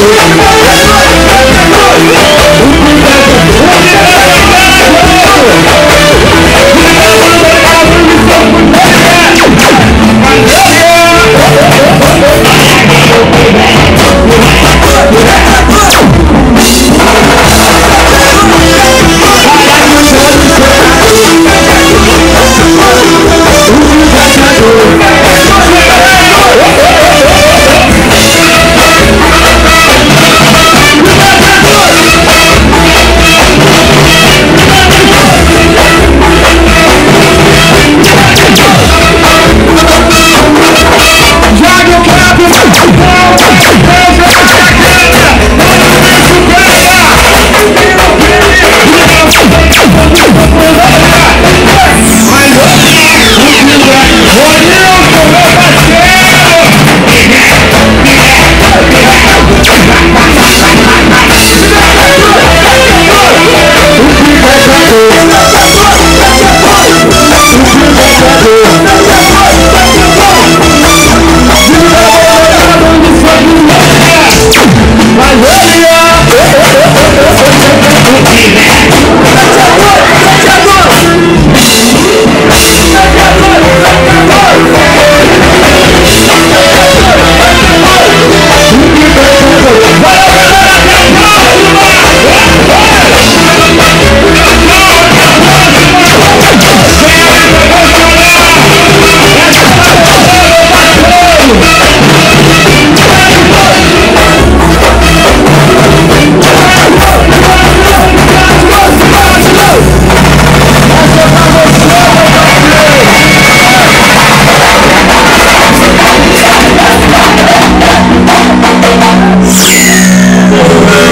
Yeah.